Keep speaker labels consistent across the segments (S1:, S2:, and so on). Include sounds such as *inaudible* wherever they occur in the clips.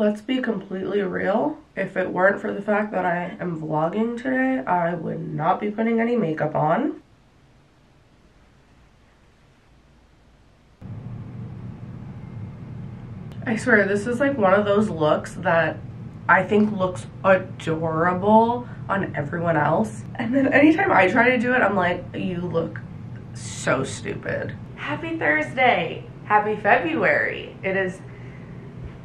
S1: Let's be completely real. If it weren't for the fact that I am vlogging today, I would not be putting any makeup on. I swear, this is like one of those looks that I think looks adorable on everyone else. And then anytime I try to do it, I'm like, you look so stupid. Happy Thursday. Happy February. It is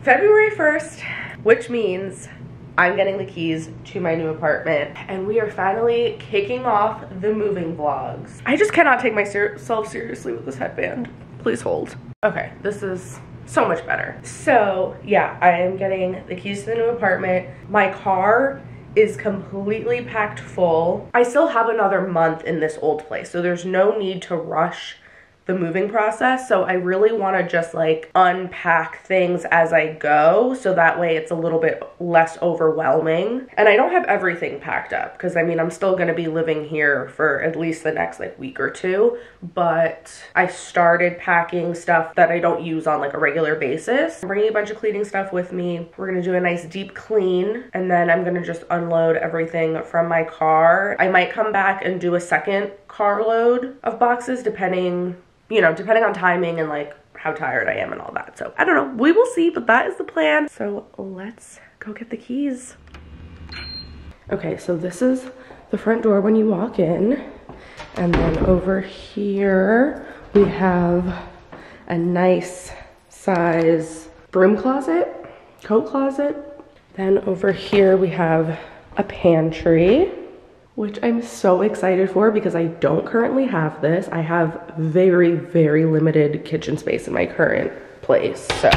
S1: February 1st, which means I'm getting the keys to my new apartment and we are finally kicking off the moving vlogs. I just cannot take myself seriously with this headband. Please hold. Okay, this is so much better. So yeah, I am getting the keys to the new apartment. My car is completely packed full. I still have another month in this old place, so there's no need to rush the moving process. So I really want to just like unpack things as I go so that way it's a little bit less overwhelming. And I don't have everything packed up because I mean, I'm still going to be living here for at least the next like week or two, but I started packing stuff that I don't use on like a regular basis. I'm bringing a bunch of cleaning stuff with me. We're going to do a nice deep clean and then I'm going to just unload everything from my car. I might come back and do a second carload of boxes depending you know, depending on timing and like how tired I am and all that. So I don't know, we will see, but that is the plan. So let's go get the keys. Okay, so this is the front door when you walk in. And then over here, we have a nice size broom closet, coat closet. Then over here, we have a pantry which I'm so excited for because I don't currently have this. I have very, very limited kitchen space in my current place. So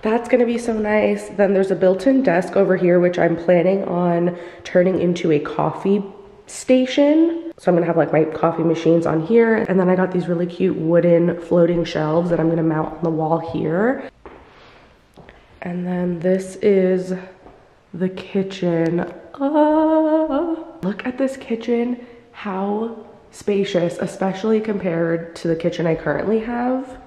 S1: that's gonna be so nice. Then there's a built-in desk over here, which I'm planning on turning into a coffee station. So I'm gonna have like my coffee machines on here. And then I got these really cute wooden floating shelves that I'm gonna mount on the wall here. And then this is the kitchen. Ah. Look at this kitchen, how spacious, especially compared to the kitchen I currently have.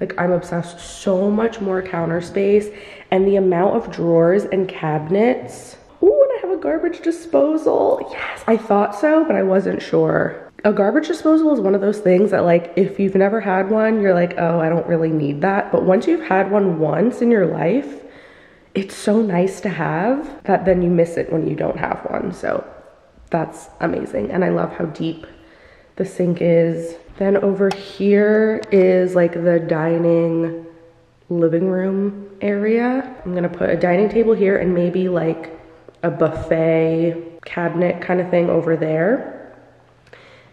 S1: Like I'm obsessed, so much more counter space and the amount of drawers and cabinets. Ooh, and I have a garbage disposal. Yes, I thought so, but I wasn't sure. A garbage disposal is one of those things that like, if you've never had one, you're like, oh, I don't really need that. But once you've had one once in your life, it's so nice to have that then you miss it when you don't have one. So that's amazing. And I love how deep the sink is. Then over here is like the dining living room area. I'm gonna put a dining table here and maybe like a buffet cabinet kind of thing over there.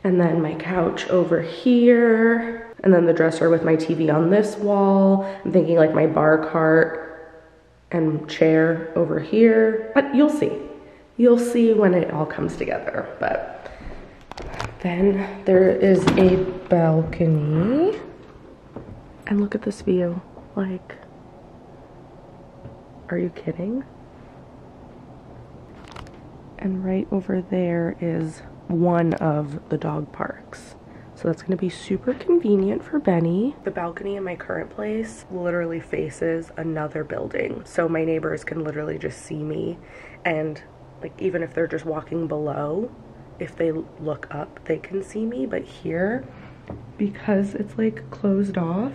S1: And then my couch over here. And then the dresser with my TV on this wall. I'm thinking like my bar cart and chair over here, but you'll see you'll see when it all comes together. But then there is a balcony. And look at this view. Like, are you kidding? And right over there is one of the dog parks. So that's gonna be super convenient for Benny. The balcony in my current place literally faces another building. So my neighbors can literally just see me. And like even if they're just walking below if they look up they can see me. But here because it's like closed off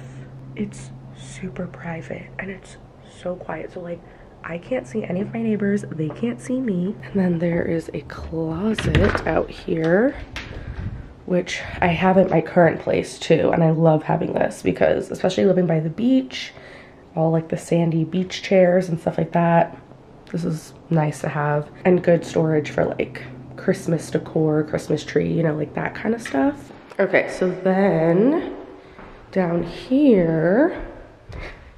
S1: it's super private and it's so quiet. So like I can't see any of my neighbors. They can't see me. And then there is a closet out here which I have at my current place too and I love having this because especially living by the beach all like the sandy beach chairs and stuff like that this is nice to have and good storage for like Christmas decor, Christmas tree, you know, like that kind of stuff. Okay, so then down here,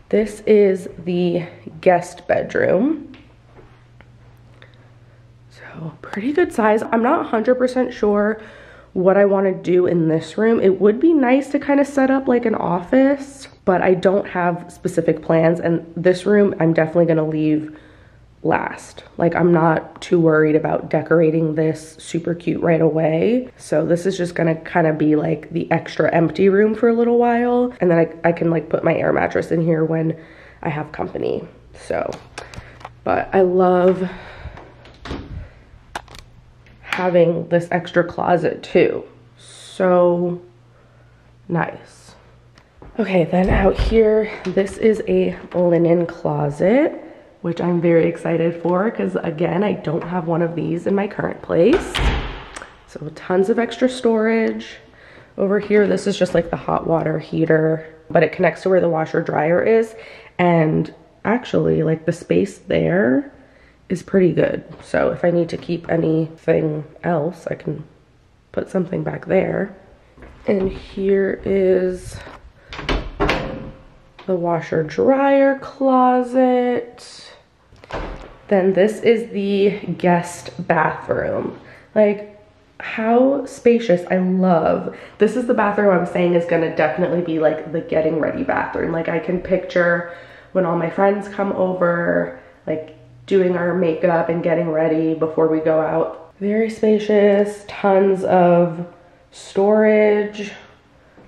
S1: this is the guest bedroom. So pretty good size. I'm not 100% sure what I want to do in this room. It would be nice to kind of set up like an office, but I don't have specific plans. And this room, I'm definitely going to leave last. Like I'm not too worried about decorating this super cute right away. So this is just gonna kind of be like the extra empty room for a little while. And then I, I can like put my air mattress in here when I have company. So But I love having this extra closet too. So nice. Okay, then out here, this is a linen closet, which I'm very excited for because again, I don't have one of these in my current place. So tons of extra storage. Over here, this is just like the hot water heater, but it connects to where the washer dryer is. And actually like the space there is pretty good. So if I need to keep anything else, I can put something back there. And here is the washer dryer closet. Then this is the guest bathroom. Like how spacious, I love. This is the bathroom I'm saying is gonna definitely be like the getting ready bathroom. Like I can picture when all my friends come over, like doing our makeup and getting ready before we go out. Very spacious, tons of storage,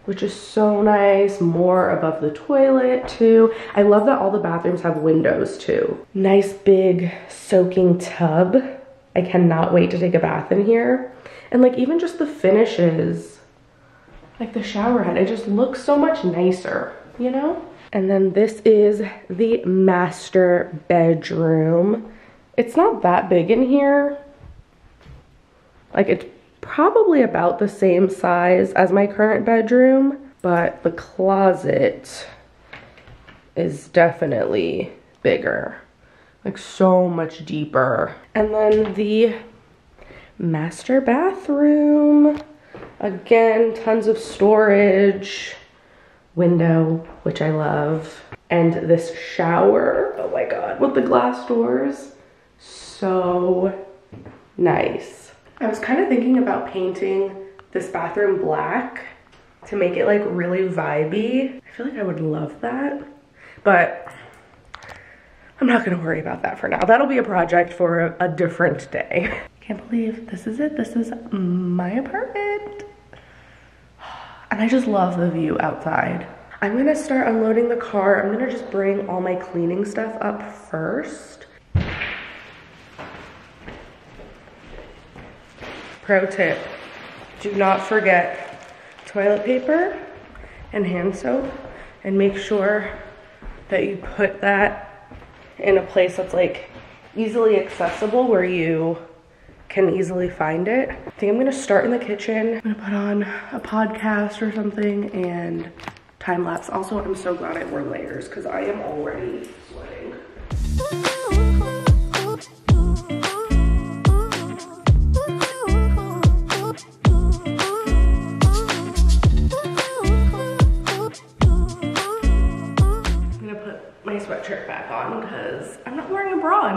S1: which is so nice. More above the toilet too. I love that all the bathrooms have windows too. Nice big soaking tub. I cannot wait to take a bath in here. And like even just the finishes, like the shower head, it just looks so much nicer, you know? And then this is the master bedroom. It's not that big in here. Like it's probably about the same size as my current bedroom, but the closet is definitely bigger. Like so much deeper. And then the master bathroom. Again, tons of storage window, which I love. And this shower, oh my God, with the glass doors. So nice. I was kind of thinking about painting this bathroom black to make it like really vibey. I feel like I would love that, but I'm not gonna worry about that for now. That'll be a project for a, a different day. Can't believe this is it. This is my apartment. And I just love the view outside. I'm gonna start unloading the car. I'm gonna just bring all my cleaning stuff up first. Pro tip, do not forget toilet paper and hand soap and make sure that you put that in a place that's like easily accessible where you can easily find it. I think I'm gonna start in the kitchen. I'm gonna put on a podcast or something and time lapse. Also, I'm so glad I wore layers because I am already sweating.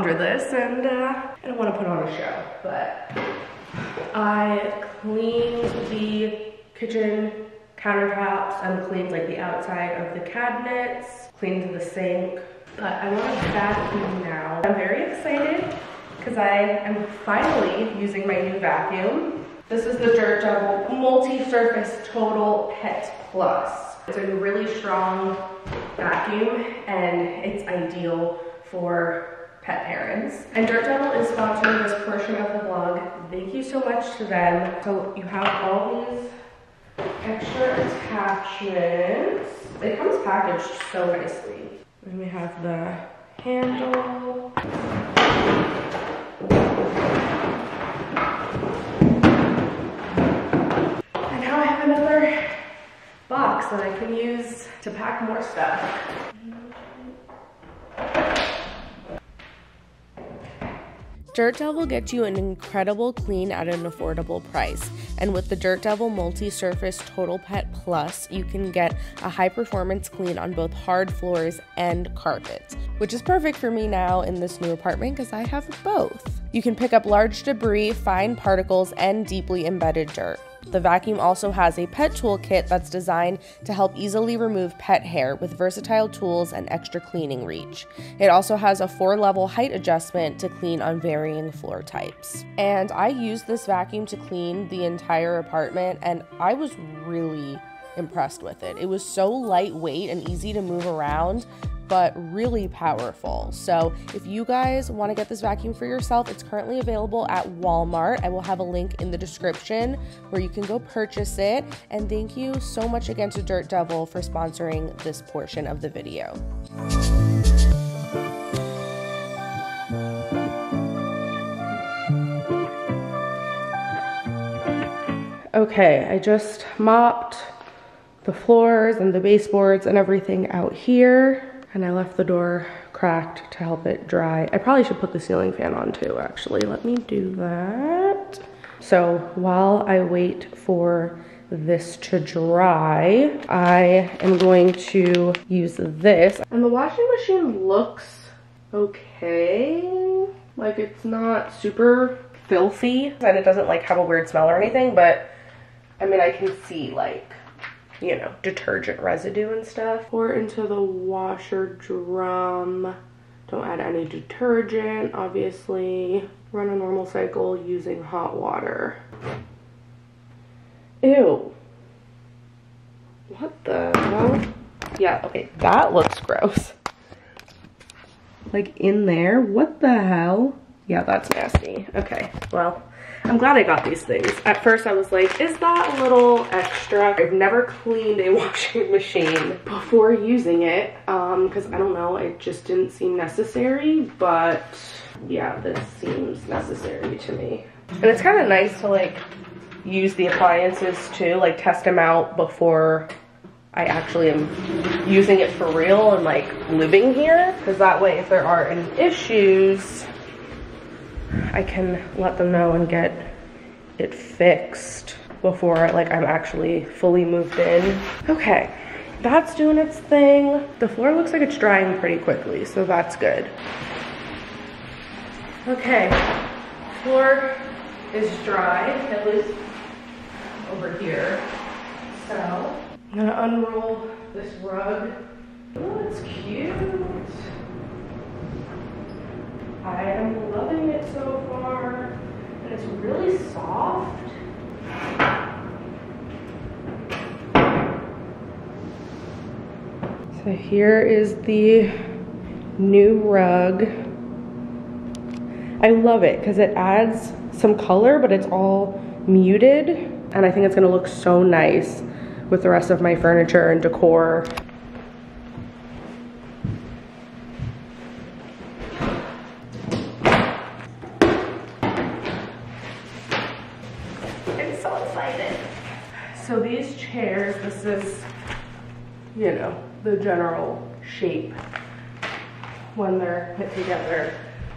S1: Under this and uh, I don't want to put on a show. But I cleaned the kitchen countertops and cleaned like the outside of the cabinets, cleaned the sink. But I want to vacuum now. I'm very excited because I am finally using my new vacuum. This is the Dirt Devil Multi-Surface Total Pet Plus. It's a really strong vacuum and it's ideal for pet parents. And Dirt Devil is sponsoring this portion of the vlog. Thank you so much to them. So you have all these extra attachments. It comes packaged so nicely. Then we have the handle. And now I have another box that I can use to pack more stuff.
S2: Dirt Devil gets you an incredible clean at an affordable price. And with the Dirt Devil Multi Surface Total Pet Plus, you can get a high performance clean on both hard floors and carpets, which is perfect for me now in this new apartment because I have both. You can pick up large debris, fine particles, and deeply embedded dirt. The vacuum also has a pet tool kit that's designed to help easily remove pet hair with versatile tools and extra cleaning reach. It also has a four level height adjustment to clean on varying floor types. And I used this vacuum to clean the entire apartment, and I was really impressed with it. It was so lightweight and easy to move around but really powerful. So if you guys want to get this vacuum for yourself, it's currently available at Walmart. I will have a link in the description where you can go purchase it. And thank you so much again to Dirt Devil for sponsoring this portion of the video. Okay, I just mopped the floors and the baseboards and everything out here. And I left the door cracked to help it dry. I probably should put the ceiling fan on too, actually. Let me do that. So while I wait for this to dry, I am going to use this. And the washing machine looks okay. Like it's not super filthy and it doesn't like have a weird smell or anything, but I mean, I can see like, you know, detergent residue and stuff. Pour into the washer drum. Don't add any detergent, obviously. Run a normal cycle using hot water. Ew. What the hell? Yeah, okay, that looks gross. Like in there, what the hell? Yeah, that's nasty. Okay, well, I'm glad I got these things. At first I was like, is that a little extra? I've never cleaned a *laughs* washing machine before using it because um, I don't know, it just didn't seem necessary, but yeah, this seems necessary to me. And it's kind of nice to like use the appliances too, like test them out before I actually am using it for real and like living here. Because that way if there are any issues, I can let them know and get it fixed before like I'm actually fully moved in. Okay, that's doing its thing. The floor looks like it's drying pretty quickly, so that's good. Okay, floor is dry, at least over here. So I'm gonna unroll this rug. Oh, it's cute. I am loving it so far. And it's really soft. So here is the new rug. I love it because it adds some color, but it's all muted. And I think it's gonna look so nice with the rest of my furniture and decor. So these chairs, this is, you know, the general shape when they're put together.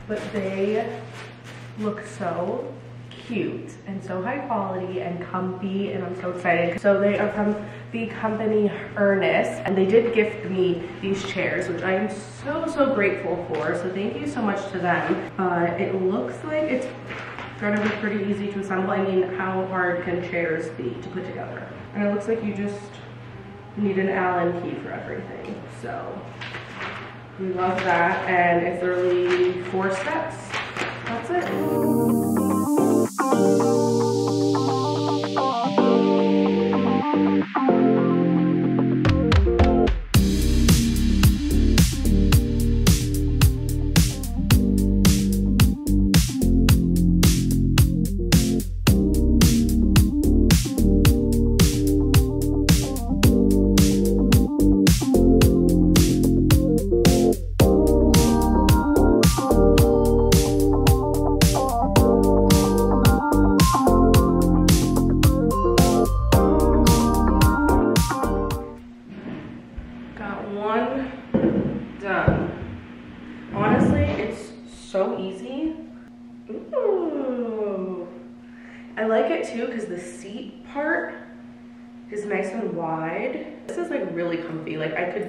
S2: But they look so cute and so high quality and comfy and I'm so excited. So they are from the company Hernest and they did gift me these chairs which I am so so grateful for so thank you so much to them. Uh, it looks like it's gonna be pretty easy to assemble. I mean, how hard can chairs be to put together? And it looks like you just need an Allen key for everything. So we love that. And it's literally four steps. That's it.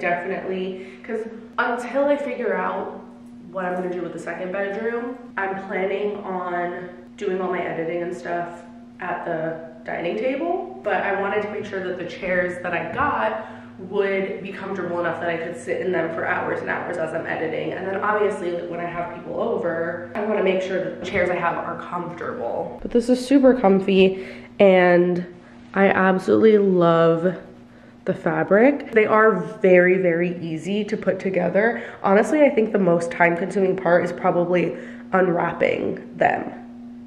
S2: Definitely, because until I figure out what I'm gonna do with the second bedroom, I'm planning on doing all my editing and stuff at the dining table, but I wanted to make sure that the chairs that I got would be comfortable enough that I could sit in them for hours and hours as I'm editing. And then obviously like, when I have people over, I wanna make sure that the chairs I have are comfortable. But this is super comfy and I absolutely love
S1: the fabric. They are very, very easy to put together. Honestly, I think the most time consuming part is probably unwrapping them,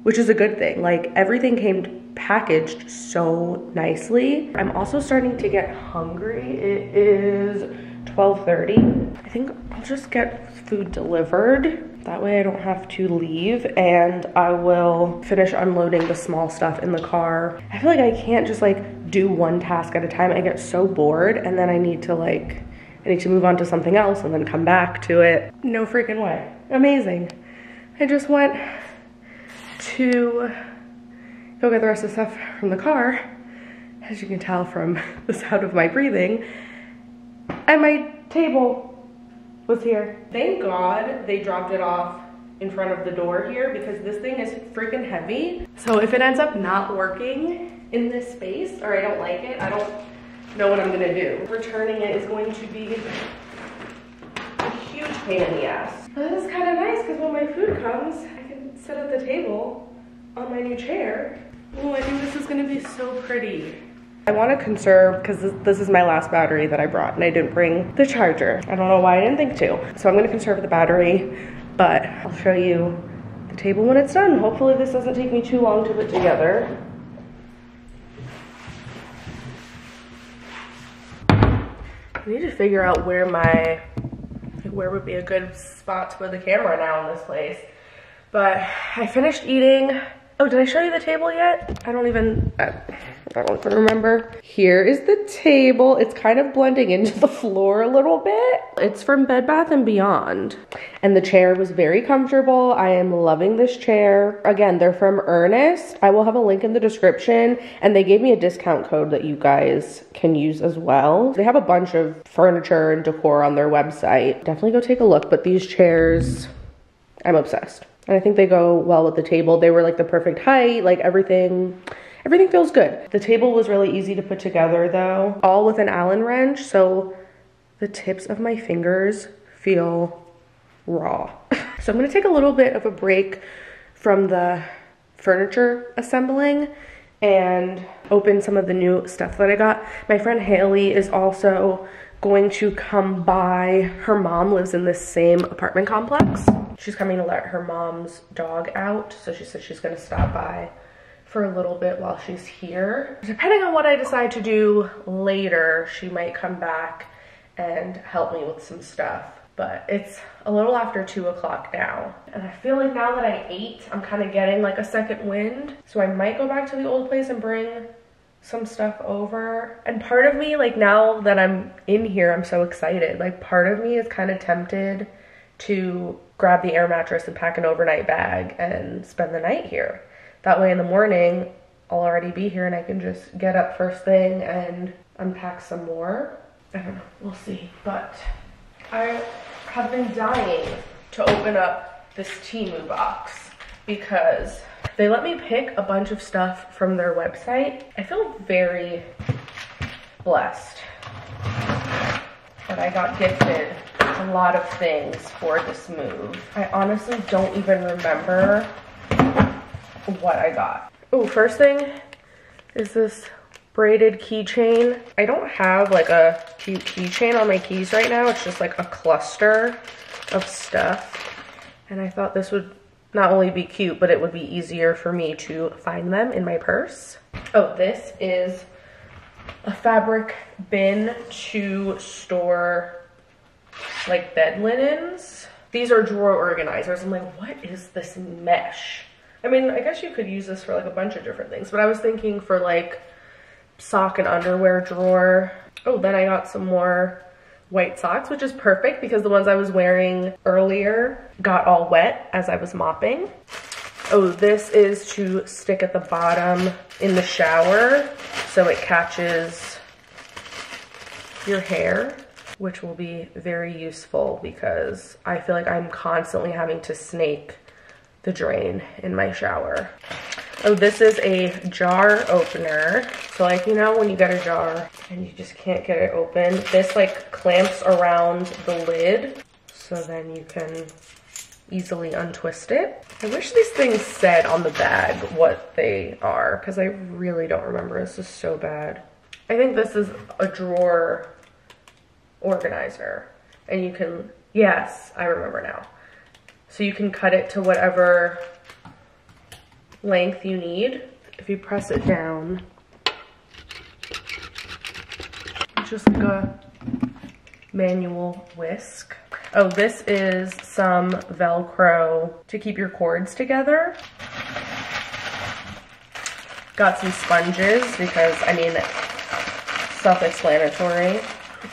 S1: which is a good thing. Like everything came packaged so nicely. I'm also starting to get hungry. It is 12.30. I think I'll just get food delivered. That way I don't have to leave and I will finish unloading the small stuff in the car. I feel like I can't just like do one task at a time. I get so bored and then I need to like, I need to move on to something else and then come back to it. No freaking way. Amazing. I just went to go get the rest of the stuff from the car, as you can tell from *laughs* the sound of my breathing, and my table was here. Thank God they dropped it off in front of the door here because this thing is freaking heavy. So if it ends up not working in this space or I don't like it, I don't know what I'm gonna do. Returning it is going to be a huge pain in the ass. But this is kind of nice because when my food comes, I can sit at the table on my new chair. Oh, I think this is gonna be so pretty. I want to conserve because this, this, is my last battery that I brought and I didn't bring the charger. I don't know why I didn't think to. So I'm to conserve the battery, but I'll show you the table when it's done. Hopefully this doesn't take me too long to put together. I need to figure out where my, where would be a good spot to put the camera now in this place. But I finished eating. Oh, did I show you the table yet? I don't even, I, don't even remember. Here is the table. It's kind of blending into the floor a little bit. It's from Bed Bath & Beyond. And the chair was very comfortable. I am loving this chair. Again, they're from Hernest. I will have a link in the description. And they gave me a discount code that you guys can use as well. They have a bunch of furniture and decor on their website. Definitely go take a look. But these chairs, I'm obsessed. And I think they go well with the table. They were like the perfect height, like everything Everything feels good. The table was really easy to put together though, all with an Allen wrench, so the tips of my fingers feel raw. *laughs* so I'm gonna take a little bit of a break from the furniture assembling and open some of the new stuff that I got. My friend Haley is also going to come by. Her mom lives in this same apartment complex. She's coming to let her mom's dog out, so she said she's gonna stop by for a little bit while she's here. Depending on what I decide to do later, she might come back and help me with some stuff. But it's a little after two o'clock now. And I feel like now that I ate, I'm kind of getting like a second wind. So I might go back to the old place and bring some stuff over. And part of me, like now that I'm in here, I'm so excited. Like part of me is kind of tempted to grab the air mattress and pack an overnight bag and spend the night here. That way in the morning, I'll already be here and I can just get up first thing and unpack some more. I don't know, we'll see. But I have been dying to open up this Temu box because they let me pick a bunch of stuff from their website. I feel very blessed that I got gifted a lot of things for this move. I honestly don't even remember what I got. Oh, first thing is this braided keychain. I don't have like a cute keychain on my keys right now. It's just like a cluster of stuff. And I thought this would not only be cute, but it would be easier for me to find them in my purse. Oh, this is a fabric bin to store like bed linens. These are drawer organizers. I'm like, what is this mesh? I mean, I guess you could use this for like a bunch of different things, but I was thinking for like sock and underwear drawer. Oh, then I got some more white socks, which is perfect because the ones I was wearing earlier got all wet as I was mopping. Oh, this is to stick at the bottom in the shower so it catches your hair, which will be very useful because I feel like I'm constantly having to snake the drain in my shower. Oh, this is a jar opener. So like, you know, when you get a jar and you just can't get it open, this like clamps around the lid. So then you can easily untwist it. I wish these things said on the bag what they are because I really don't remember. This is so bad. I think this is a drawer organizer. And you can, yes, I remember now. So you can cut it to whatever length you need. If you press it down, just like a manual whisk. Oh, this is some Velcro to keep your cords together. Got some sponges because, I mean, self-explanatory.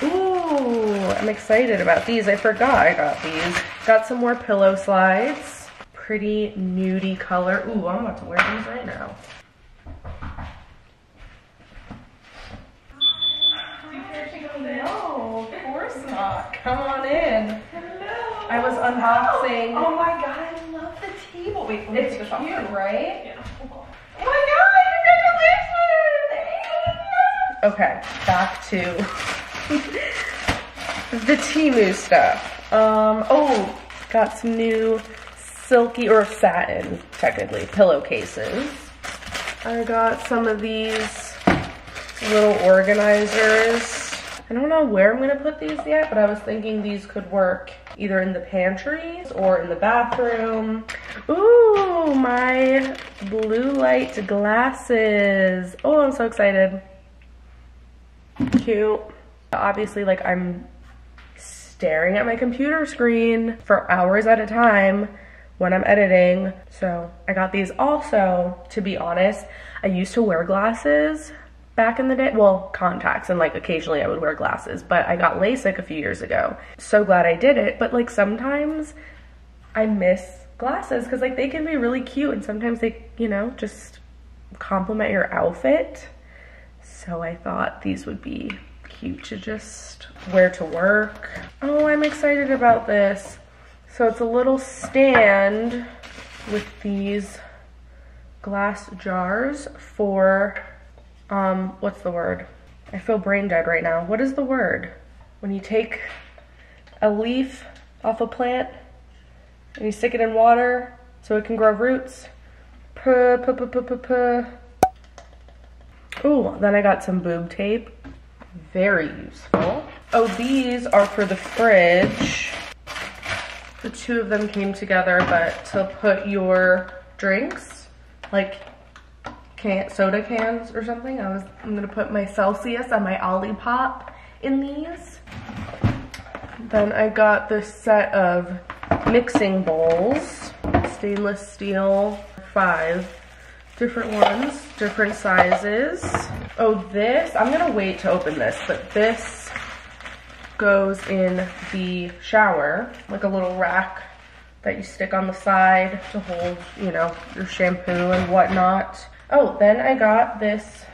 S1: Ooh, I'm excited about these. I forgot I got these. Got some more pillow slides. Pretty nudie color. Ooh, I'm about to wear these right now. No, of course not. Come on in.
S3: Hello.
S1: I was unboxing.
S3: Oh my god, I love the table. Wait, let me
S1: It's
S3: take this off.
S1: cute, right?
S3: Yeah. Oh my god, congratulations!
S1: Okay, back to *laughs* the Temu stuff. Um, oh, got some new silky or satin, technically, pillowcases. I got some of these little organizers. I don't know where I'm gonna put these yet, but I was thinking these could work either in the pantry or in the bathroom. Ooh, my blue light glasses. Oh, I'm so excited. Cute. Obviously, like I'm staring at my computer screen for hours at a time when I'm editing. So I got these also, to be honest, I used to wear glasses back in the day. Well, contacts and like occasionally I would wear glasses, but I got LASIK a few years ago. So glad I did it. But like sometimes I miss glasses because like they can be really cute and sometimes they, you know, just complement your outfit. So I thought these would be cute to just wear to work. Oh, I'm excited about this. So it's a little stand with these glass jars for, um, what's the word? I feel brain dead right now. What is the word? When you take a leaf off a plant and you stick it in water so it can grow roots. Puh, puh, puh, puh, puh, puh. Ooh, then I got some boob tape. Very useful. Oh, these are for the fridge. The two of them came together, but to put your drinks, like can soda cans or something. I was I'm gonna put my Celsius and my Olipop in these. Then I got this set of mixing bowls, stainless steel, five different ones, different sizes. Oh, this, I'm gonna wait to open this, but this goes in the shower, like a little rack that you stick on the side to hold, you know, your shampoo and whatnot. Oh, then I got this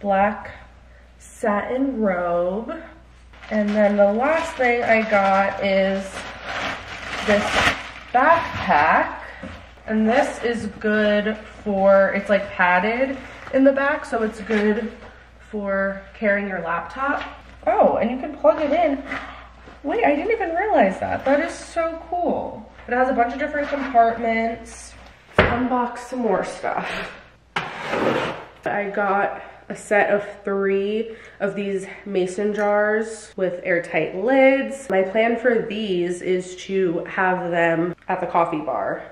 S1: black satin robe. And then the last thing I got is this backpack. And this is good for, it's like padded in the back, so it's good for carrying your laptop. Oh, and you can plug it in. Wait, I didn't even realize that. That is so cool. It has a bunch of different compartments. Unbox some more stuff. I got a set of three of these mason jars with airtight lids. My plan for these is to have them at the coffee bar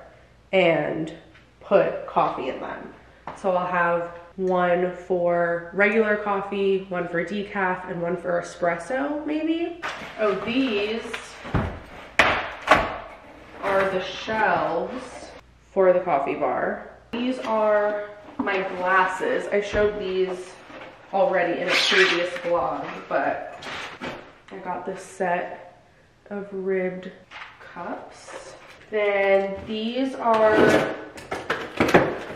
S1: and put coffee in them. So I'll have one for regular coffee, one for decaf, and one for espresso, maybe. Oh, these are the shelves for the coffee bar. These are my glasses. I showed these already in a previous vlog, but I got this set of ribbed cups. Then these are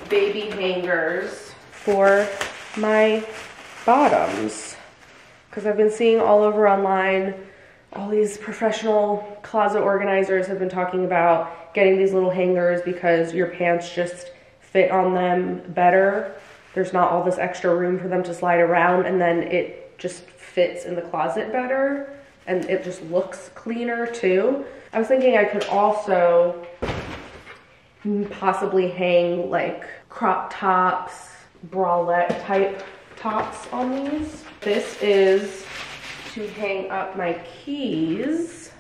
S1: baby hangers for my bottoms because I've been seeing all over online all these professional closet organizers have been talking about getting these little hangers because your pants just fit on them better. There's not all this extra room for them to slide around and then it just fits in the closet better and it just looks cleaner too. I was thinking I could also possibly hang like crop tops, bralette type tops on these. This is to hang up my keys.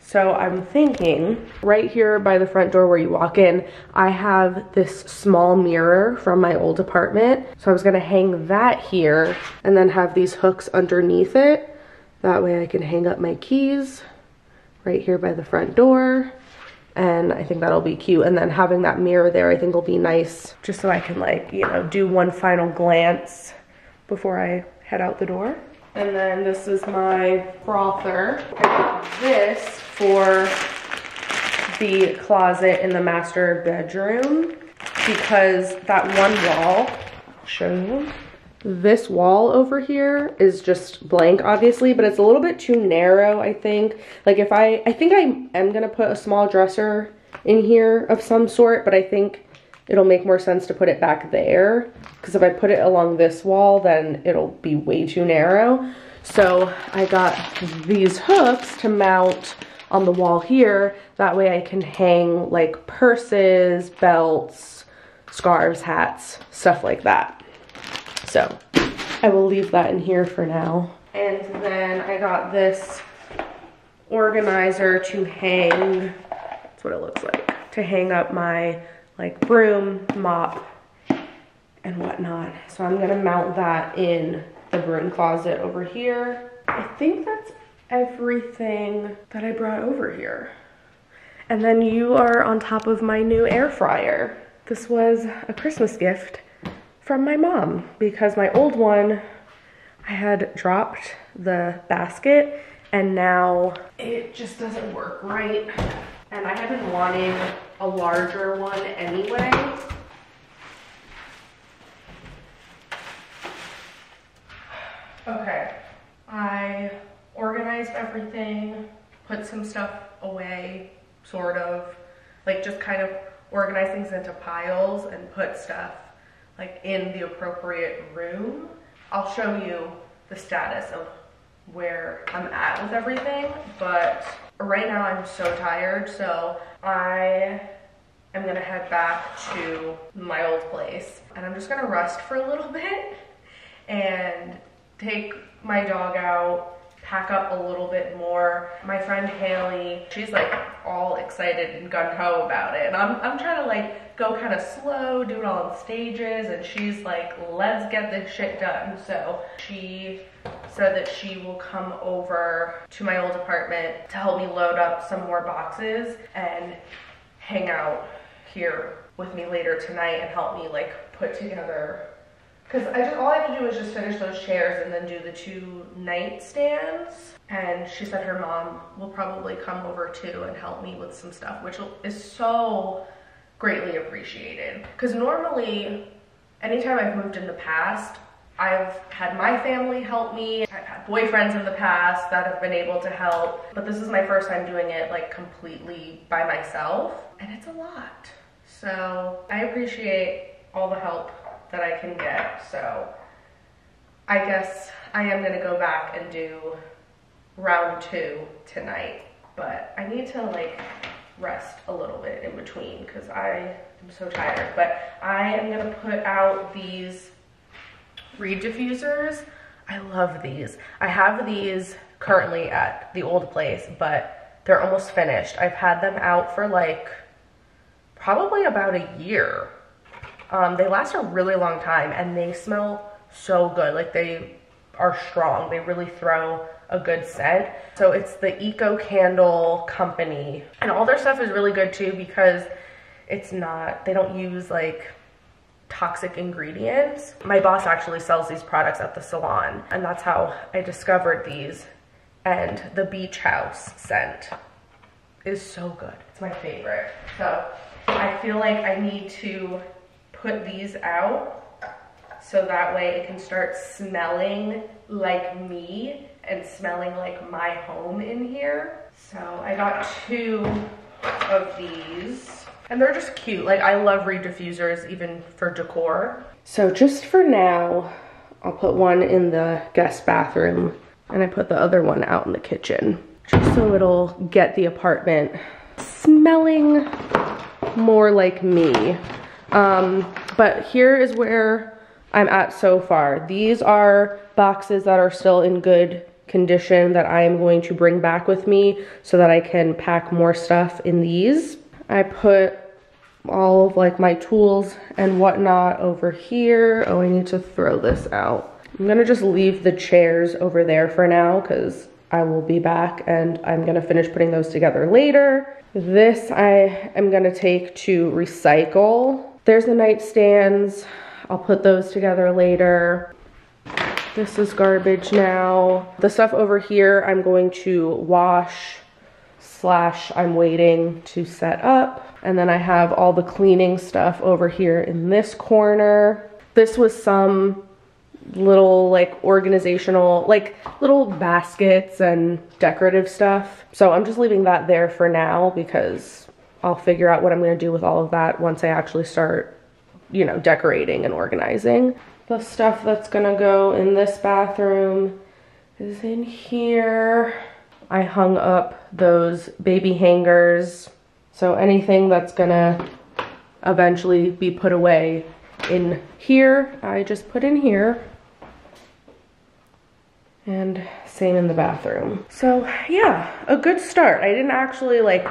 S1: So I'm thinking right here by the front door where you walk in, I have this small mirror from my old apartment. So I was gonna hang that here and then have these hooks underneath it. That way I can hang up my keys right here by the front door. And I think that'll be cute. And then having that mirror there, I think will be nice just so I can like, you know, do one final glance before I head out the door. And then this is my frother. I got this for the closet in the master bedroom because that one wall, I'll show you. This wall over here is just blank, obviously, but it's a little bit too narrow, I think. Like if I, I think I am gonna put a small dresser in here of some sort, but I think it'll make more sense to put it back there. Because if I put it along this wall, then it'll be way too narrow. So I got these hooks to mount on the wall here. That way I can hang like purses, belts, scarves, hats, stuff like that. So I will leave that in here for now. And then I got this organizer to hang, that's what it looks like, to hang up my like broom, mop, and whatnot. So I'm gonna mount that in the broom closet over here. I think that's everything that I brought over here. And then you are on top of my new air fryer. This was a Christmas gift from my mom because my old one, I had dropped the basket and now it just doesn't work right. And I have been wanting a larger one anyway. Okay, I organized everything, put some stuff away, sort of, like just kind of organize things into piles and put stuff like in the appropriate room. I'll show you the status of where I'm at with everything, but right now I'm so tired, so I am gonna head back to my old place and I'm just gonna rest for a little *laughs* bit and take my dog out, pack up a little bit more. My friend Haley, she's like all excited and gun ho about it. And I'm, I'm trying to like go kind of slow, do it all in stages. And she's like, let's get this shit done. So she said that she will come over to my old apartment to help me load up some more boxes and hang out here with me later tonight and help me like put together because I just all I have to do is just finish those chairs and then do the two nightstands. And she said her mom will probably come over too and help me with some stuff, which is so greatly appreciated. Because normally, anytime I've moved in the past, I've had my family help me. I've had boyfriends in the past that have been able to help. But this is my first time doing it like completely by myself. And it's a lot. So I appreciate all the help that I can get. So I guess I am gonna go back and do round two tonight, but I need to like rest a little bit in between because I am so tired. But I am gonna put out these reed diffusers. I love these. I have these currently at the old place, but they're almost finished. I've had them out for like probably about a year um, they last a really long time and they smell so good. Like they are strong. They really throw a good scent. So it's the Eco Candle Company. And all their stuff is really good too because it's not, they don't use like toxic ingredients. My boss actually sells these products at the salon and that's how I discovered these. And the Beach House scent is so good. It's my favorite. So I feel like I need to put these out so that way it can start smelling like me and smelling like my home in here. So I got two of these and they're just cute. Like I love reed diffusers even for decor. So just for now, I'll put one in the guest bathroom and I put the other one out in the kitchen just so it'll get the apartment smelling more like me. Um, but here is where
S2: I'm at so far. These are boxes that are still in good condition that I am going to bring back with me so that I can pack more stuff in these. I put all of like my tools and whatnot over here. Oh, I need to throw this out. I'm gonna just leave the chairs over there for now because I will be back and I'm gonna finish putting those together later. This I am gonna take to recycle. There's the nightstands. I'll put those together later. This is garbage now. The stuff over here I'm going to wash slash I'm waiting to set up. And then I have all the cleaning stuff over here in this corner. This was some little like organizational, like little baskets and decorative stuff. So I'm just leaving that there for now because I'll figure out what I'm gonna do with all of that once I actually start, you know, decorating and organizing. The stuff that's gonna go in this bathroom is in here. I hung up those baby hangers. So anything that's gonna eventually be put away in here, I just put in here. And same in the bathroom. So yeah, a good start. I didn't actually like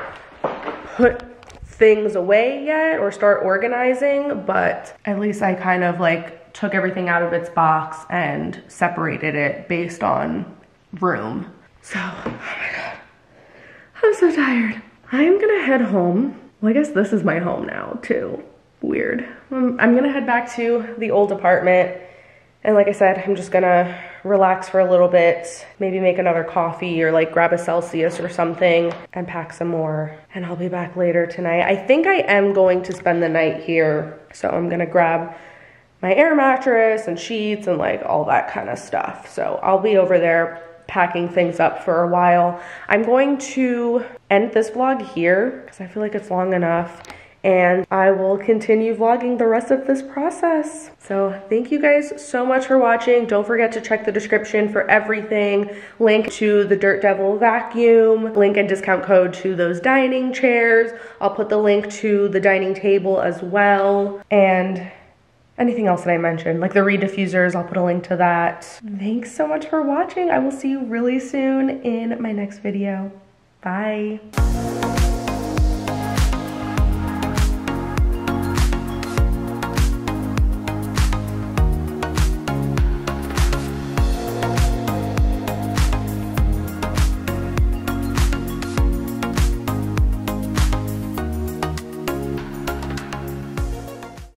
S2: put things away yet or start organizing, but at least I kind of like took everything out of its box and separated it based on room. So, oh my God, I'm so tired. I'm gonna head home. Well, I guess this is my home now too. Weird. Um, I'm gonna head back to the old apartment. And like I said, I'm just gonna relax for a little bit, maybe make another coffee or like grab a Celsius or something and pack some more. And I'll be back later tonight. I think I am going to spend the night here. So I'm gonna grab my air mattress and sheets and like all that kind of stuff. So I'll be over there packing things up for a while. I'm going to end this vlog here because I feel like it's long enough and I will continue vlogging the rest of this process. So thank you guys so much for watching. Don't forget to check the description for everything. Link to the Dirt Devil vacuum, link and discount code to those dining chairs. I'll put the link to the dining table as well. And anything else that I mentioned, like the reed diffusers, I'll put a link to that. Thanks so much for watching. I will see you really soon in my next video. Bye.